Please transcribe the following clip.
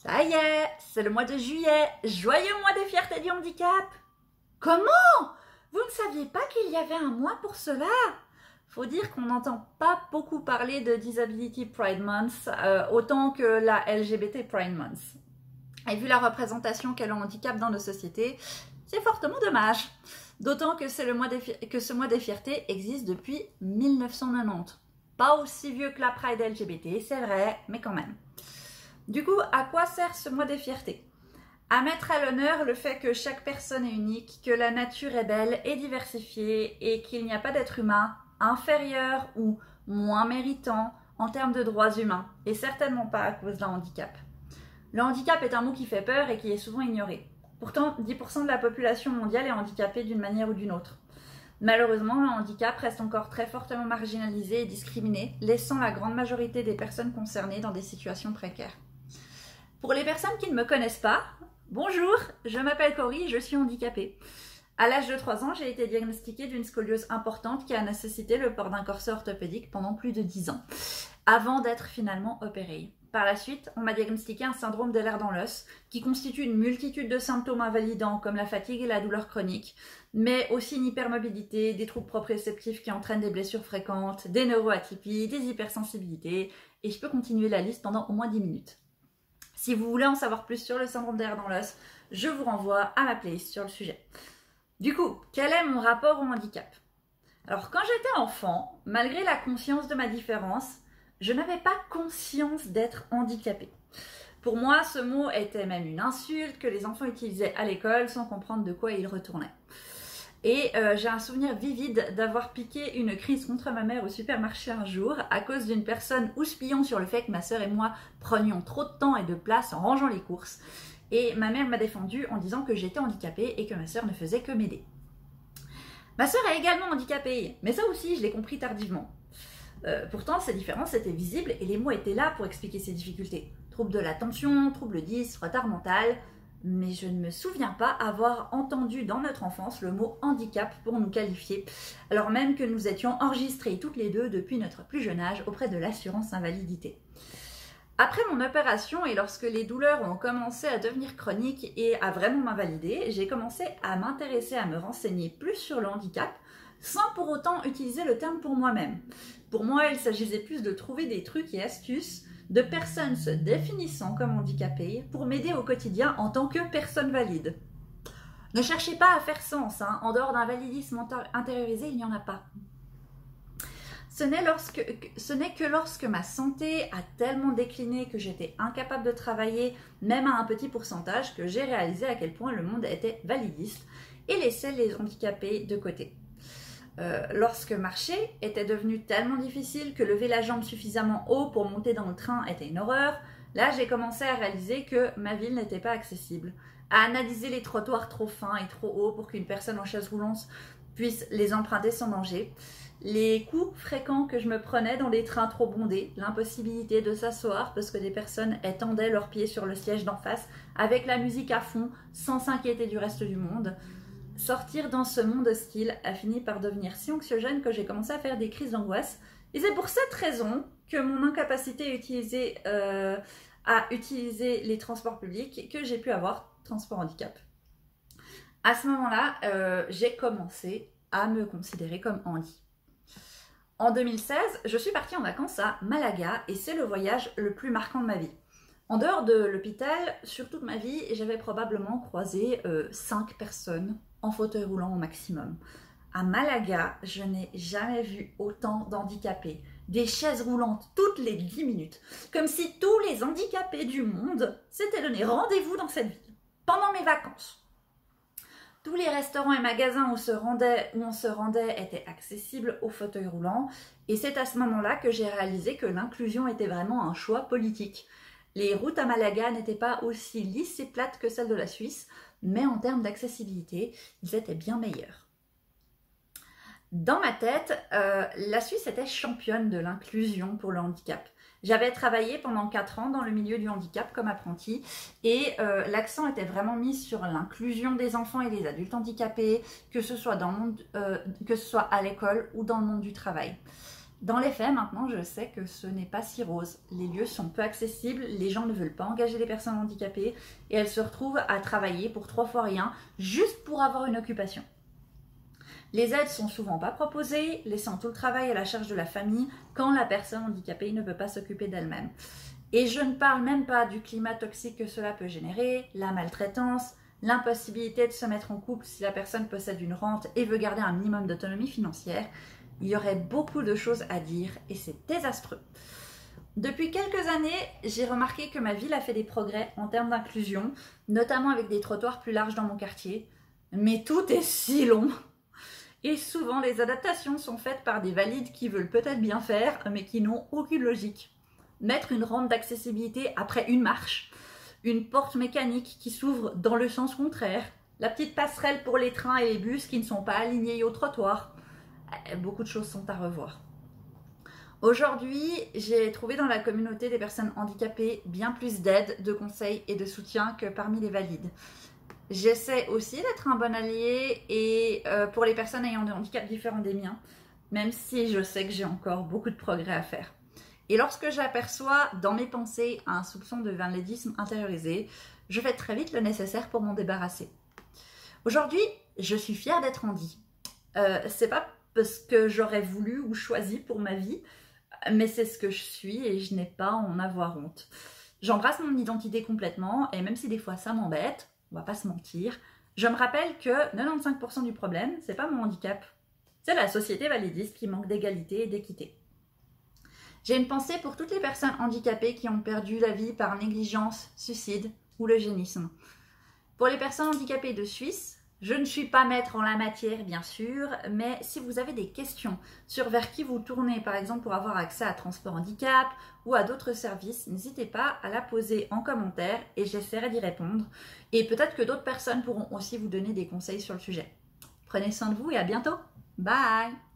Ça y est, c'est le mois de juillet, joyeux mois des fiertés du handicap. Comment? Vous ne saviez pas qu'il y avait un mois pour cela? Faut dire qu'on n'entend pas beaucoup parler de Disability Pride Month euh, autant que la LGBT Pride Month. Et vu la représentation qu'elle a le handicap dans nos sociétés, c'est fortement dommage. D'autant que, le mois que ce mois des fiertés existe depuis 1990. Pas aussi vieux que la Pride LGBT, c'est vrai, mais quand même. Du coup, à quoi sert ce mois des fiertés? À mettre à l'honneur le fait que chaque personne est unique, que la nature est belle et diversifiée et qu'il n'y a pas d'être humain inférieur ou moins méritant en termes de droits humains, et certainement pas à cause d'un handicap. Le handicap est un mot qui fait peur et qui est souvent ignoré. Pourtant, 10% de la population mondiale est handicapée d'une manière ou d'une autre. Malheureusement, le handicap reste encore très fortement marginalisé et discriminé, laissant la grande majorité des personnes concernées dans des situations précaires. Pour les personnes qui ne me connaissent pas, bonjour, je m'appelle Cory je suis handicapée. À l'âge de 3 ans, j'ai été diagnostiquée d'une scoliose importante qui a nécessité le port d'un corset orthopédique pendant plus de 10 ans, avant d'être finalement opérée. Par la suite, on m'a diagnostiqué un syndrome de l'air dans l'os, qui constitue une multitude de symptômes invalidants comme la fatigue et la douleur chronique, mais aussi une hypermobilité, des troubles proprioceptifs qui entraînent des blessures fréquentes, des neuroatypies, des hypersensibilités, et je peux continuer la liste pendant au moins 10 minutes. Si vous voulez en savoir plus sur le syndrome d'air dans l'os, je vous renvoie à ma playlist sur le sujet. Du coup, quel est mon rapport au handicap? Alors quand j'étais enfant, malgré la conscience de ma différence, je n'avais pas conscience d'être handicapée. Pour moi, ce mot était même une insulte que les enfants utilisaient à l'école sans comprendre de quoi ils retournaient. Et euh, j'ai un souvenir vivide d'avoir piqué une crise contre ma mère au supermarché un jour à cause d'une personne houspillant sur le fait que ma sœur et moi prenions trop de temps et de place en rangeant les courses. Et ma mère m'a défendu en disant que j'étais handicapée et que ma sœur ne faisait que m'aider. Ma sœur est également handicapée, mais ça aussi je l'ai compris tardivement. Euh, pourtant, ces différences étaient visibles et les mots étaient là pour expliquer ces difficultés. Trouble de l'attention, trouble 10, retard mental, mais je ne me souviens pas avoir entendu dans notre enfance le mot handicap pour nous qualifier, alors même que nous étions enregistrés toutes les deux depuis notre plus jeune âge auprès de l'assurance invalidité. Après mon opération et lorsque les douleurs ont commencé à devenir chroniques et à vraiment m'invalider, j'ai commencé à m'intéresser à me renseigner plus sur le handicap sans pour autant utiliser le terme pour moi-même. Pour moi, il s'agissait plus de trouver des trucs et astuces de personnes se définissant comme handicapées pour m'aider au quotidien en tant que personne valide. Ne cherchez pas à faire sens, hein. en dehors d'un validisme intériorisé, il n'y en a pas. Ce n'est, que lorsque ma santé a tellement décliné que j'étais incapable de travailler, même à un petit pourcentage, que j'ai réalisé à quel point le monde était validiste et laissait les handicapés de côté. Euh, lorsque marcher était devenu tellement difficile que lever la jambe suffisamment haut pour monter dans le train était une horreur, là j'ai commencé à réaliser que ma ville n'était pas accessible, à analyser les trottoirs trop fins et trop hauts pour qu'une personne en chaise roulante puisse les emprunter sans danger, les coups fréquents que je me prenais dans les trains trop bondés, l'impossibilité de s'asseoir parce que des personnes étendaient leurs pieds sur le siège d'en face avec la musique à fond sans s'inquiéter du reste du monde, sortir dans ce monde hostile a fini par devenir si anxiogène que j'ai commencé à faire des crises d'angoisse. Et c'est pour cette raison que mon incapacité à utiliser, euh, les transports publics, que j'ai pu avoir transport handicap. À ce moment-là, euh, j'ai commencé à me considérer comme handi. En 2016, je suis partie en vacances à Malaga et c'est le voyage le plus marquant de ma vie. En dehors de l'hôpital, sur toute ma vie, j'avais probablement croisé 5 euh, personnes en fauteuil roulant au maximum. À Malaga, je n'ai jamais vu autant d'handicapés. Des chaises roulantes toutes les 10 minutes. Comme si tous les handicapés du monde s'étaient donné rendez-vous dans cette ville. Pendant mes vacances. Tous les restaurants et magasins où on se rendait étaient accessibles aux fauteuils roulants. Et c'est à ce moment-là que j'ai réalisé que l'inclusion était vraiment un choix politique. Les routes à Malaga n'étaient pas aussi lisses et plates que celles de la Suisse mais en termes d'accessibilité, ils étaient bien meilleurs. Dans ma tête, euh, la Suisse était championne de l'inclusion pour le handicap. J'avais travaillé pendant 4 ans dans le milieu du handicap comme apprenti et euh, l'accent était vraiment mis sur l'inclusion des enfants et des adultes handicapés, que ce soit, euh, que ce soit à l'école ou dans le monde du travail. Dans les faits, maintenant, je sais que ce n'est pas si rose. Les lieux sont peu accessibles, les gens ne veulent pas engager les personnes handicapées et elles se retrouvent à travailler pour trois fois rien, juste pour avoir une occupation. Les aides sont souvent pas proposées, laissant tout le travail à la charge de la famille quand la personne handicapée ne peut pas s'occuper d'elle-même. Et je ne parle même pas du climat toxique que cela peut générer, la maltraitance, l'impossibilité de se mettre en couple si la personne possède une rente et veut garder un minimum d'autonomie financière, il y aurait beaucoup de choses à dire et c'est désastreux. Depuis quelques années, j'ai remarqué que ma ville a fait des progrès en termes d'inclusion, notamment avec des trottoirs plus larges dans mon quartier. Mais tout est si long. Et souvent, les adaptations sont faites par des valides qui veulent peut-être bien faire, mais qui n'ont aucune logique. Mettre une rampe d'accessibilité après une marche, une porte mécanique qui s'ouvre dans le sens contraire, la petite passerelle pour les trains et les bus qui ne sont pas alignés au trottoir, beaucoup de choses sont à revoir. Aujourd'hui, j'ai trouvé dans la communauté des personnes handicapées bien plus d'aide, de conseils et de soutien que parmi les valides. J'essaie aussi d'être un bon allié et euh, pour les personnes ayant des handicaps différents des miens, même si je sais que j'ai encore beaucoup de progrès à faire. Et lorsque j'aperçois dans mes pensées un soupçon de vanlédisme intériorisé, je fais très vite le nécessaire pour m'en débarrasser. Aujourd'hui, je suis fière d'être handi. Euh, c'est pas parce que j'aurais voulu ou choisi pour ma vie, mais c'est ce que je suis et je n'ai pas à en avoir honte. J'embrasse mon identité complètement et même si des fois ça m'embête, on va pas se mentir, je me rappelle que 95% du problème, c'est pas mon handicap, c'est la société validiste qui manque d'égalité et d'équité. J'ai une pensée pour toutes les personnes handicapées qui ont perdu la vie par négligence, suicide ou l'eugénisme. Pour les personnes handicapées de Suisse, je ne suis pas maître en la matière, bien sûr, mais si vous avez des questions sur vers qui vous tournez, par exemple pour avoir accès à Transport Handicap ou à d'autres services, n'hésitez pas à la poser en commentaire et j'essaierai d'y répondre. Et peut-être que d'autres personnes pourront aussi vous donner des conseils sur le sujet. Prenez soin de vous et à bientôt. Bye